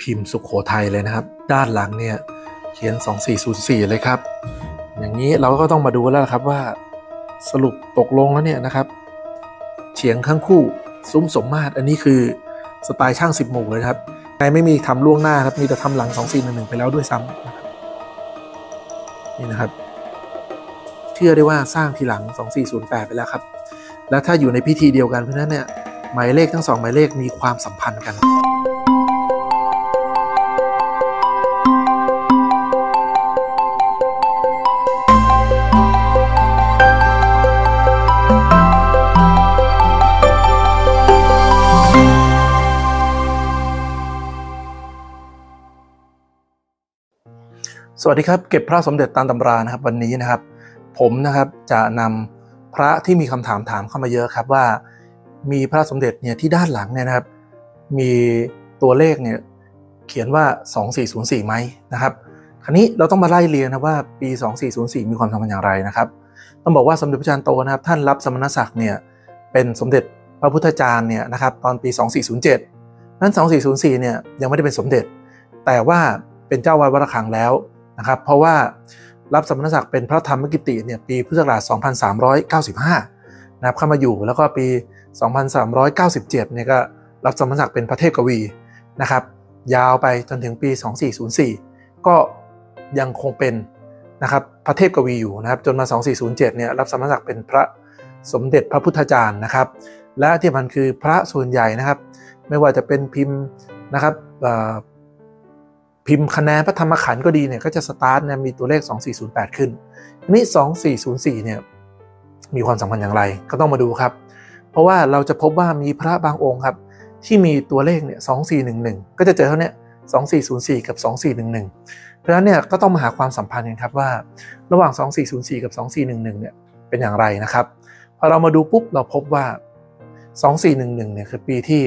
พิมพ์สุขโขทัยเลยนะครับ ด้านหลังเนี่ยเขียน 2404 เลยครับ อย่างนี้เราก็ต้องมาดูแล้วครับว่าสรุปตกลงแล้วเนี่ยนะครับเฉียงข้างคู่ซุ้มสมมาตรอันนี้คือสไตล์ช่างสิบหมู่เลยครับใครไม่มีทำล่วงหน้าครับมีแต่ทำหลัง 2411 ไปแล้วด้วยซ้ำนี่นะครับ เชื่อได้ว่าสร้างทีหลัง 2408 ไปแล้วครับ และถ้าอยู่ในพิธีเดียวกันเพราะนั้นเนี่ยหมายเลขทั้งสองหมายเลขมีความสัมพันธ์กัน สวัสดีครับเก็บพระสมเด็จตามตำรานะครับวันนี้นะครับ ผมนะครับจะนำพระที่มีคำถามถามเข้ามาเยอะครับว่า มีพระสมเด็จเนี่ยที่ด้านหลังเนี่ยนะครับ มีตัวเลขเนี่ยเขียนว่า 2404ไหมนะครับคราวนี้เราต้องมาไล่เรียงนะว่าปี 2404 มีความสำคัญอย่างไรนะครับ ต้องบอกว่าสมเด็จพระจันทร์โตนะครับ ท่านรับสมณศักดิ์เนี่ยเป็นสมเด็จพระพุทธจารย์เนี่ยนะครับตอนปี 2407นั้น 2404 เนี่ยยังไม่ได้เป็นสมเด็จ แต่ว่าเป็นเจ้าวัดวัดระฆังแล้ว นะครับ เพราะว่ารับสมณศักดิ์เป็นพระธรรมกิติเนี่ยปีพุทธศักราช 2395 นะครับเข้ามาอยู่แล้วก็ปี 2397 เนี่ยก็รับสมณศักดิ์เป็นพระเทพกวีนะครับ ยาวไปจนถึงปี 2404 ก็ยังคงเป็นนะครับพระเทพกวีอยู่นะครับจนมา 2407 เนี่ยรับสมณศักดิ์เป็นพระสมเด็จพระพุทธจารย์นะครับ และที่มันคือพระส่วนใหญ่นะครับ ไม่ว่าจะเป็นพิมพ์นะครับ พิมพ์คะแนนพระธรรมขันธ์ก็ดีเนี่ยก็จะสตาร์ทเนี่ยมีตัวเลข 2408 ขึ้นนี้2404เนี่ยมีความสำคัญอย่างไรก็ต้องมาดูครับ เพราะว่าเราจะพบว่ามีพระบางองค์ครับ ที่มีตัวเลขเนี่ย2411 ก็จะเจอเท่านี้2404 กับ 2411 เพราะฉะนั้นเนี่ยก็ต้องมาหาความสัมพันธ์กันครับว่า ระหว่าง 2404 กับ 2411 เนี่ยเป็นอย่างไรนะครับพอเรามาดูปุ๊บเราพบว่า 2411 เนี่ยคือปีที่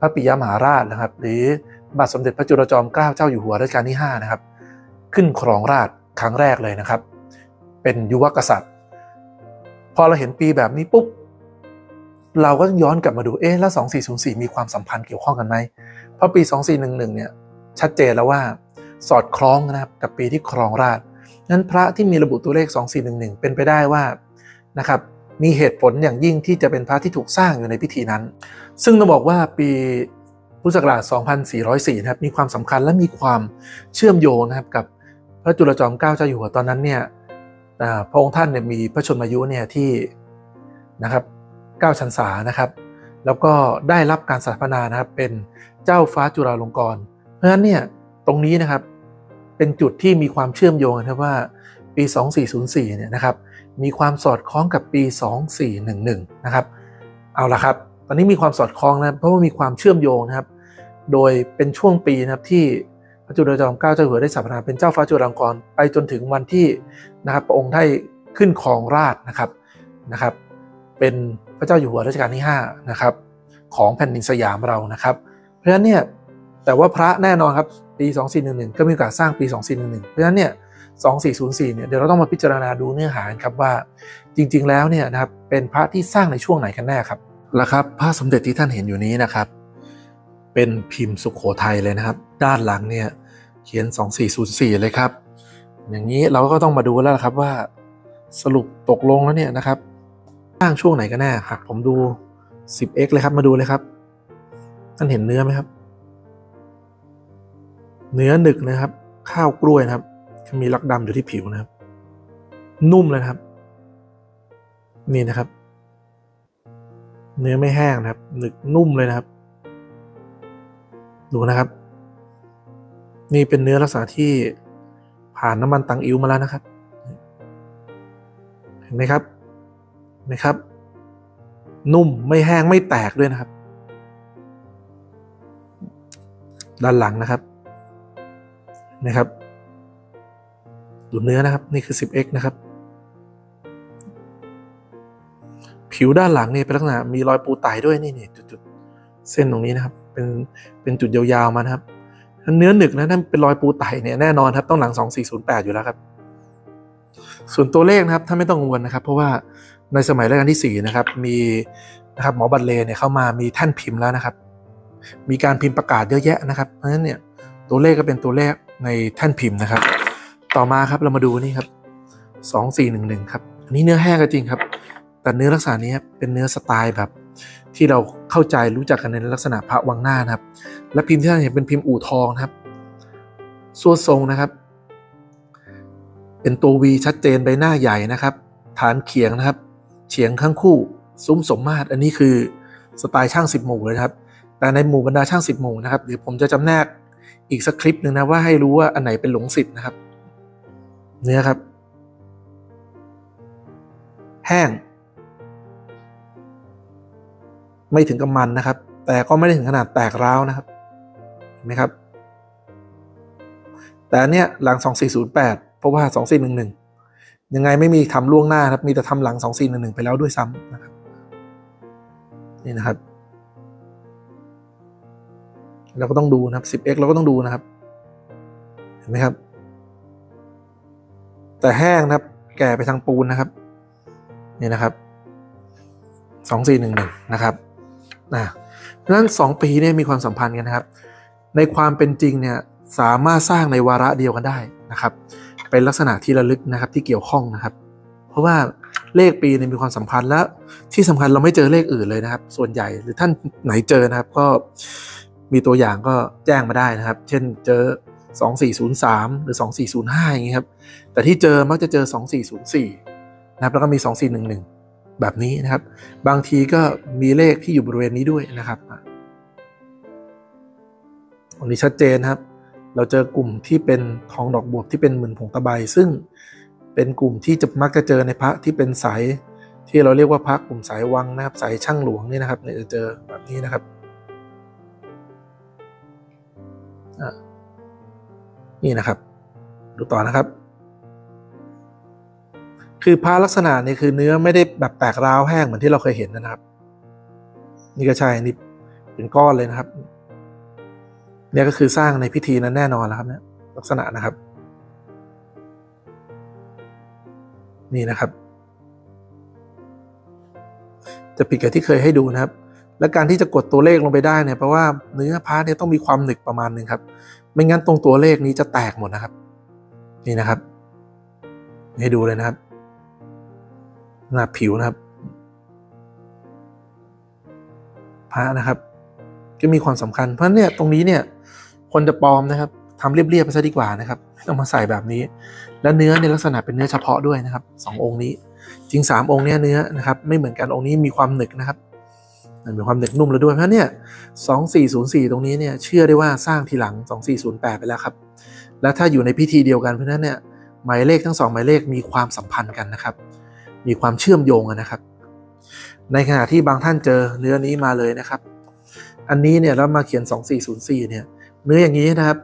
พระปิยมหาราชนะครับ หรือ บาทสมเด็จพระจุลจอมเกล้าเจ้าอยู่หัวรัชกาลที่5นะครับ ขึ้นครองราชครั้งแรกเลยนะครับ เป็นยุวกษัตริย์ พอเราเห็นปีแบบนี้ปุ๊บเราก็ย้อนกลับมาดูเอ๊ะแล้ว 2404 มีความสัมพันธ์เกี่ยวข้องกันไหมเพราะปี 2411 เนี่ยชัดเจนแล้วว่าสอดคล้องนะครับกับปีที่ครองราชนั้นพระที่มีระบุตัวเลข 2411 เป็นไปได้ว่านะครับมีเหตุผลอย่างยิ่งที่จะเป็นพระที่ถูกสร้างอยู่ในพิธีนั้น ซึ่งต้องบอกว่าปี พุทธศักราช 2404 นะครับ มีความสำคัญและมีความเชื่อมโยงนะครับกับพระจุลจอมเกล้าเจ้าอยู่หัวตอนนั้นเนี่ยพระองค์ท่านเนี่ยมีพระชนมายุเนี่ยที่นะครับ9ชันษานะครับ แล้วก็ได้รับการสถาปนานะครับเป็นเจ้าฟ้าจุฬาลงกรณ์ เพราะฉะนั้นเนี่ยตรงนี้นะครับเป็นจุดที่มีความเชื่อมโยงนะครับว่าปี 2404 เนี่ยนะครับมีความสอดคล้องกับปี 2411 นะครับ เอาละครับ ตอนนี้มีความสอดคล้องนะเพราะว่ามีความเชื่อมโยงนะครับ โดยเป็นช่วงปีนะครับที่พระจุลจอมเกล้าเจ้าหัวได้สถาปนาเป็นเจ้าฟ้าจุฬาลงกรณ์ไปจนถึงวันที่นะครับพระองค์ได้ขึ้นครองราชนะครับนะครับ เป็นพระเจ้าอยู่หัวรัชกาลที่5นะครับของแผ่นดินสยามเรานะครับ เพราะฉะนั้นเนี่ยแต่ว่าพระแน่นอนครับปี 2411 ก็มีโอกาสสร้างปี 2411 เพราะฉะนั้นเนี่ย 2404 เนี่ยเดี๋ยวเราต้องมาพิจารณาดูเนื้อหาครับว่าจริงๆแล้วเนี่ยนะครับเป็นพระที่สร้างในช่วงไหนกันแน่ครับ ละครับพระสมเด็จที่ท่านเห็นอยู่นี้นะครับ เป็นพิมพ์สุขโขทัยเลยนะครับ ด้านหลังเนี่ยเขียน 2404 เลยครับ อย่างนี้เราก็ต้องมาดูแล้วครับว่าสรุปตกลงแล้วเนี่ยนะครับสร้างช่วงไหนกันแน่หากผมดู 10x เลยครับมาดูเลยครับ ท่านเห็นเนื้อไหมครับ เนื้อหนึกนะครับ ข้าวกล้วยนะครับมีลักดำอยู่ที่ผิวนะครับ นุ่มเลยครับ นี่นะครับ เนื้อไม่แห้งนะครับ หนึกนุ่มเลยนะครับ ดูนะครับ นี่เป็นเนื้อลักษณะที่ผ่านน้ำมันตังอิ้วมาแล้วนะครับ เห็นไหมครับนไหมครับ นุ่มไม่แห้งไม่แตกด้วยนะครับ ด้านหลังนะครับนะครับ ดูเนื้อนะครับ นี่คือ 10x นะครับ ผิวด้านหลังนี่เป็นลักษณะมีรอยปูไตด้วยนี่นี่จุดๆเส้นตรงนี้นะครับ เป็นเป็นจุดยาวๆมานะครับเนื้อหนึกนะถ้าเป็นรอยปูไตเนี่ยแน่นอนครับต้องหลัง 2408 อยู่แล้วครับ ส่วนตัวเลขนะครับถ้าไม่ต้องกังวลนะครับ เพราะว่าในสมัยรัชกาลที่4นะครับมีนะครับหมอบัตเลเนี่ยเข้ามามีแท่นพิมพ์แล้วนะครับ มีการพิมพ์ประกาศเยอะแยะนะครับเพราะฉะนั้นเนี่ยตัวเลขก็เป็นตัวเลขในแท่นพิมพ์นะครับ ต่อมาครับเรามาดูนี่ครับสองสี่หนึ่งหนึ่งครับอันนี้เนื้อแห้งก็จริงครับ แต่เนื้อลักษณะนี้เป็นเนื้อสไตล์แบบ ที่เราเข้าใจรู้จักกันในลักษณะพระวังหน้านะครับ และพิมพ์ที่ท่านเห็นเป็นพิมพ์อู่ทองนะครับส่วนทรงนะครับ เป็นตัววีชัดเจนใบหน้าใหญ่นะครับ ฐานเขียงนะครับ เฉียงข้างคู่ ซุ้มสมมาตรอันนี้คือสไตล์ช่างสิบหมู่เลยครับ แต่ในหมู่บรรดาช่างสิบหมู่นะครับเดี๋ยวผมจะจำแนกอีกสักคลิปหนึ่งนะว่าให้รู้ว่าอันไหนเป็นหลงสิทธ์นะครับ เนื้อครับ แห้ง ไม่ถึงกับมันนะครับ แต่ก็ไม่ได้ถึงขนาดแตกร้าวนะครับเห็นไหมครับ แต่เนี้ยหลัง 2408 เพราะว่า 2411 ยังไงไม่มีทำล่วงหน้าครับ มีแต่ทำหลัง 2411 ไปแล้วด้วยซ้ำนะครับนี่นะครับ เราก็ต้องดูนะครับ 10x เราก็ต้องดูนะครับ เห็นไหมครับ แต่แห้งนะครับ แก่ไปทางปูนนะครับ นี่นะครับ 2411 นะครับ นะดังนั้น 2 ปีเนี่ยมีความสัมพันธ์กันนะครับ ในความเป็นจริงเนี่ยสามารถสร้างในวาระเดียวกันได้นะครับ เป็นลักษณะที่ระลึกนะครับที่เกี่ยวข้องนะครับ เพราะว่าเลขปีเนี่ยมีความสัมพันธ์และที่สำคัญเราไม่เจอเลขอื่นเลยนะครับ ส่วนใหญ่หรือท่านไหนเจอนะครับก็มีตัวอย่างก็แจ้งมาได้นะครับ เช่นเจอ 2403 หรือ 2405 อย่างนี้ครับ แต่ที่เจอมักจะเจอ 2404 นะครับ แล้วก็มี 2411 แบบนี้นะครับ บางทีก็มีเลขที่อยู่บริเวณนี้ด้วยนะครับอันนี้ชัดเจนครับ เราเจอกลุ่มที่เป็นทองดอกบวบที่เป็นหมื่นผงตะไบซึ่งเป็นกลุ่มที่จะมักจะเจอในพระที่เป็นสายที่เราเรียกว่าพระกลุ่มสายวังนะครับ สายช่างหลวงนี่นะครับเนี่ยจะเจอแบบนี้นะครับนี่นะครับ ดูต่อนะครับ คือพระลักษณะนี้คือเนื้อไม่ได้แบบแตกร้าวแห้งเหมือนที่เราเคยเห็นนะครับ นี่ก็ใช่นี่เป็นก้อนเลยนะครับ เนี่ยก็คือสร้างในพิธีนั้นแน่นอนแล้วครับเนี่ยลักษณะนะครับ นี่นะครับ จะผิดกับที่เคยให้ดูนะครับ และการที่จะกดตัวเลขลงไปได้เนี่ยเพราะว่าเนื้อพาร์ทเนี่ยต้องมีความหนึกประมาณหนึ่งครับ ไม่งั้นตรงตัวเลขนี้จะแตกหมดนะครับ นี่นะครับ ให้ดูเลยนะครับ หน้าผิวนะครับ พระนะครับ ก็มีความสำคัญ เพราะเนี่ยตรงนี้เนี่ยคนจะปลอมนะครับทำเรียบๆไปซะดีกว่านะครับต้องมาใส่แบบนี้ แล้วเนื้อในลักษณะเป็นเนื้อเฉพาะด้วยนะครับสององค์นี้ จริงสามองค์เนี้ยเนื้อนะครับ ไม่เหมือนกันองค์นี้มีความหนึกนะครับมีความหนึกนุ่มแล้วด้วยเพราะเนี่ยสองสี่ศูนย์สี่ตรงนี้เนี่ยเชื่อได้ว่าสร้างทีหลังสองสี่ศูนย์แปดไปแล้วครับ แล้วถ้าอยู่ในพิธีเดียวกันเพราะนั้นเนี่ยหมายเลขทั้งสองหมายเลขมีความสัมพันธ์กันนะครับ มีความเชื่อมโยงนะครับ ในขณะที่บางท่านเจอเนื้อนี้มาเลยนะครับ อันนี้เนี่ยแล้วมาเขียน 2404เนี่ยเนื้ออย่างนี้นะครับ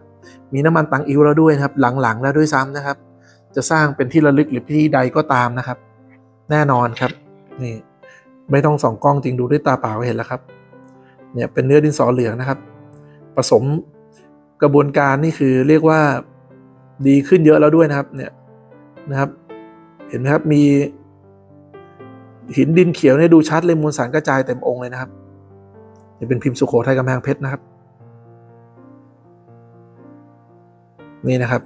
มีน้ำมันตังอิวแล้วด้วยนะครับ หลังๆแล้วด้วยซ้ำนะครับ จะสร้างเป็นที่ระลึกหรือพิธีใดก็ตามนะครับ แน่นอนครับนี่ไม่ต้องส่องกล้องจริงดูด้วยตาเปล่าก็เห็นแล้วครับเนี่ยเป็นเนื้อดินสอเหลืองนะครับ ผสมกระบวนการนี่คือเรียกว่าดีขึ้นเยอะแล้วด้วยนะครับเนี่ยนะครับ เห็นไหมครับมี หินดินเขียวเนี่ยดูชัดเลยมวลสารกระจายเต็มองค์เลยนะครับจะเป็นพิมพ์สุโขทัยกำแพงเพชรนะครับ นี่นะครับ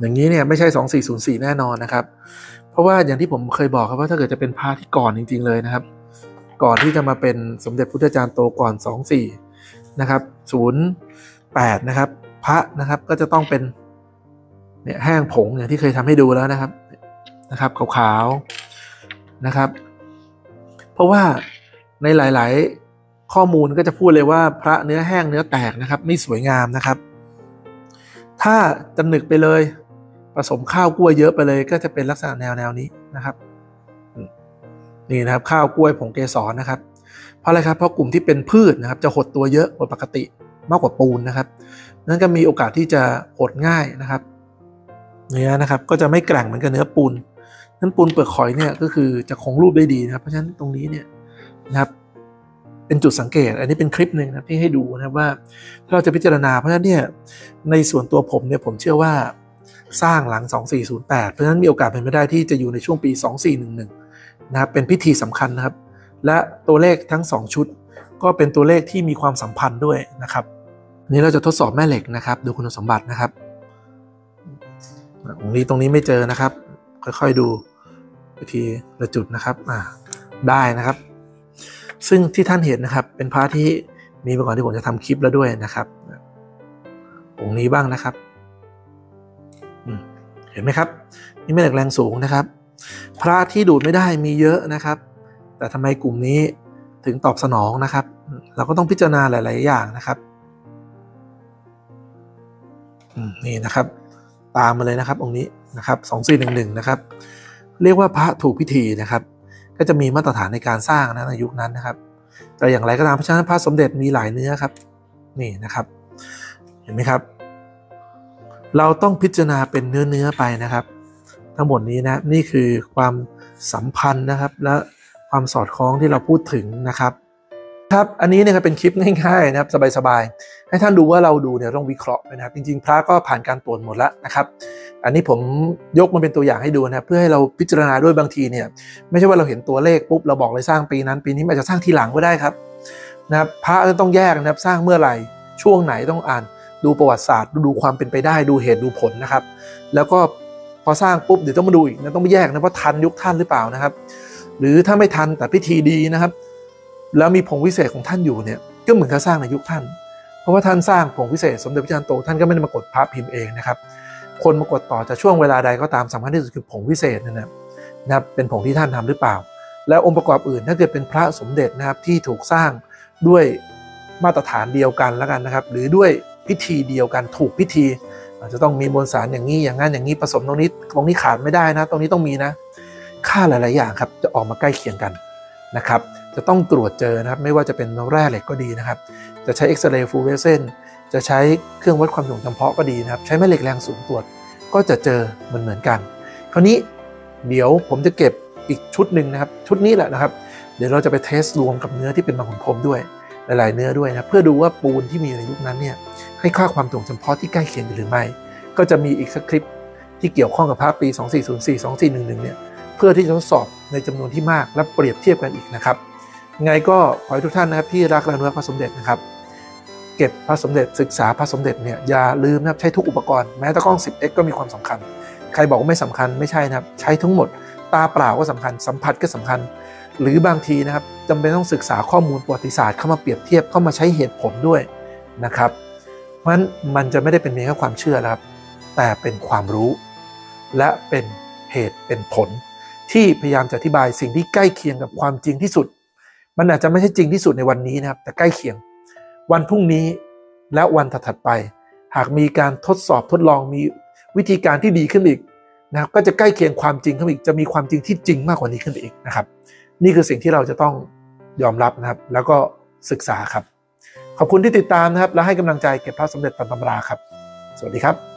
อย่างนี้เนี่ยไม่ใช่ 2404 แน่นอนนะครับ เพราะว่าอย่างที่ผมเคยบอกครับว่าถ้าเกิดจะเป็นพระที่ก่อนจริง ๆ เลยนะครับ ก่อนที่จะมาเป็นสมเด็จพุทธจารย์โตก่อน 24 นะครับ 08 นะครับ พระนะครับก็จะต้องเป็นเนี่ยแห้งผงอย่างที่เคยทำให้ดูแล้วนะครับนะครับขาวๆ นะครับ เพราะว่าในหลาย ๆ ข้อมูลก็จะพูดเลยว่าพระเนื้อแห้งเนื้อแตกนะครับ ไม่สวยงามนะครับ ถ้าจะหนึกไปเลย ผสมข้าวกล้วยเยอะไปเลย ก็จะเป็นลักษณะแนวแนวนี้นะครับนี่นะครับข้าวกล้วยผงเกสรนะครับ เพราะอะไรครับเพราะกลุ่มที่เป็นพืชนะครับ จะหดตัวเยอะกว่าปกติมากกว่าปูนนะครับ นั่นก็มีโอกาสที่จะหดง่ายนะครับ เนื้อนะครับก็จะไม่แกร่งเหมือนกับเนื้อปูน นั้นปูนเปลือกหอยเนี่ยก็คือจะคงรูปได้ดีนะครับ เพราะฉะนั้นตรงนี้เนี่ยนะครับเป็นจุดสังเกต อันนี้เป็นคลิปหนึ่งนะที่ให้ดูนะครับว่าถ้าเราจะพิจารณา เพราะฉะนั้นเนี่ยในส่วนตัวผมเนี่ยผมเชื่อว่าสร้างหลัง 2408 เพราะฉะนั้นมีโอกาสเป็นไปได้ที่จะอยู่ในช่วงปี 2411นะครับเป็นพิธีสำคัญนะครับ และตัวเลขทั้ง 2 ชุด ก็เป็นตัวเลขที่มีความสัมพันธ์ด้วยนะครับนี้เราจะทดสอบแม่เหล็กนะครับ ดูคุณสมบัตินะครับตรงนี้ตรงนี้ไม่เจอนะครับ ค่อยๆดูวิธีละจุดนะครับอ่าได้นะครับ ซึ่งที่ท่านเห็นนะครับ เป็นพระที่มีมาก่อนที่ผมจะทำคลิปแล้วด้วยนะครับองค์นี้บ้างนะครับเห็นไหมครับ นี่แม่เหล็กแรงสูงนะครับ พระที่ดูดไม่ได้มีเยอะนะครับ แต่ทำไมกลุ่มนี้ถึงตอบสนองนะครับ เราก็ต้องพิจารณาหลาย ๆ อย่างนะครับนี่นะครับ ตามมาเลยนะครับองค์นี้นะครับสองสี่หนึ่งหนึ่งนะครับ เรียกว่าพระถูกพิธีนะครับ ก็จะมีมาตรฐานในการสร้างนะในยุคนั้นนะครับ แต่อย่างไรก็ตามพระฉะนั้นพระสมเด็จมีหลายเนื้อครับ นี่นะครับ เห็นไหมครับ เราต้องพิจารณาเป็นเนื้อเนื้อไปนะครับ ทั้งหมดนี้นะนี่คือความสัมพันธ์นะครับ และความสอดคล้องที่เราพูดถึงนะครับ ครับอันนี้เนี่ยเป็นคลิปง่ายๆนะครับสบายๆ ให้ท่านดูว่าเราดูเนี่ยต้องวิเคราะห์นะครับ จริงๆ พระก็ผ่านการตรวจหมดแล้วนะครับ อันนี้ผมยกมาเป็นตัวอย่างให้ดูนะเพื่อให้เราพิจารณาด้วยบางทีเนี่ยไม่ใช่ว่าเราเห็นตัวเลขปุ๊บเราบอกเลยสร้างปีนั้น ปีนี้อาจจะสร้างทีหลังก็ได้ครับนะครับพระต้องแยกนะครับสร้างเมื่อไหร่ช่วงไหนต้องอ่าน ดูประวัติศาสตร์ ดูความเป็นไปได้ดูเหตุดูผลนะครับ แล้วก็พอสร้างปุ๊บเดี๋ยวต้องมาดูอีกนะต้องไปแยกนะว่าทันยุคท่านหรือเปล่านะครับ หรือถ้าไม่ทันแต่พิธีดีนะครับ แล้วมีผงวิเศษของท่านอยู่เนี่ยก็เหมือนกับสร้างในยุคท่าน เพราะว่าท่านสร้างผงวิเศษสมเด็จพระจันทร์โตท่านก็ไม่ได้มากดพระพิมพ์เองนะครับ คนมากดต่อจะช่วงเวลาใดก็ตามสำคัญที่สุดคือผงวิเศษนะครับนะครับเป็นผงที่ท่านทำหรือเปล่า แล้วองค์ประกอบอื่นถ้าเกิดเป็นพระสมเด็จนะครับที่ถูกสร้างด้วยมาตรฐานเดียวกันแล้วกันนะครับ หรือด้วยพิธีเดียวกันถูกพิธี อาจจะต้องมีมวลสารอย่างนี้อย่างนั้นอย่างนี้ผสมตรงนี้ตรงนี้ขาดไม่ได้นะ ตรงนี้ต้องมีนะ ค่าหลาย ๆ อย่างครับจะออกมาใกล้เคียงกัน นะครับ จะต้องตรวจเจอนะครับ ไม่ว่าจะเป็นแร่เหล็กก็ดีนะครับ จะใช้เอ็กซเรย์ฟูเวเซนจะใช้เครื่องวัดความถ่วงจำเพาะก็ดีนะครับ ใช้แม่เหล็กแรงสูงตรวจก็จะเจอเหมือนเหมือนกัน คราวนี้เดี๋ยวผมจะเก็บอีกชุดหนึ่งนะครับ ชุดนี้แหละนะครับ เดี๋ยวเราจะไปเทสรวมกับเนื้อที่เป็นบางขุนพรมด้วย หลาย ๆ เนื้อด้วยนะเพื่อดูว่าปูนที่มีในยุคนั้นเนี่ยให้ค่าความถ่วงจำเพาะที่ใกล้เคียงหรือไม่ ก็จะมีอีกสักคลิปที่เกี่ยวข้องกับภาพปี 2404 2411 เนี่ยเพื่อที่จะทดสอบ ในจำนวนที่มากและเปรียบเทียบกันอีกนะครับ ไงก็ขอให้ทุกท่านนะครับที่รักและนุรักพระสมเด็จนะครับ เก็บพระสมเด็จศึกษาพระสมเด็จเนี่ยอย่าลืมนะครับใช้ทุกอุปกรณ์แม้แต่กล้อง 10x ก็มีความสำคัญ ใครบอกว่าไม่สำคัญไม่ใช่นะครับ ใช้ทั้งหมด ตาเปล่าก็สำคัญ สัมผัสก็สำคัญ หรือบางทีนะครับจำเป็นต้องศึกษาข้อมูลประวัติศาสตร์เข้ามาเปรียบเทียบเข้ามาใช้เหตุผลด้วยนะครับเพราะฉะนั้นมันจะไม่ได้เป็นเพียงแค่ความเชื่อครับ แต่เป็นความรู้ และเป็นเหตุเป็นผล ที่พยายามจะอธิบายสิ่งที่ใกล้เคียงกับความจริงที่สุด มันอาจจะไม่ใช่จริงที่สุดในวันนี้นะครับ แต่ใกล้เคียง วันพรุ่งนี้และวันถัดไป หากมีการทดสอบทดลองมีวิธีการที่ดีขึ้นอีกนะครับก็จะใกล้เคียงความจริงขึ้นอีกจะมีความจริงที่จริงมากกว่านี้ขึ้นอีกนะครับ นี่คือสิ่งที่เราจะต้องยอมรับนะครับ แล้วก็ศึกษาครับ ขอบคุณที่ติดตามนะครับ และให้กำลังใจเก็บพระสมเด็จตามตำราครับ สวัสดีครับ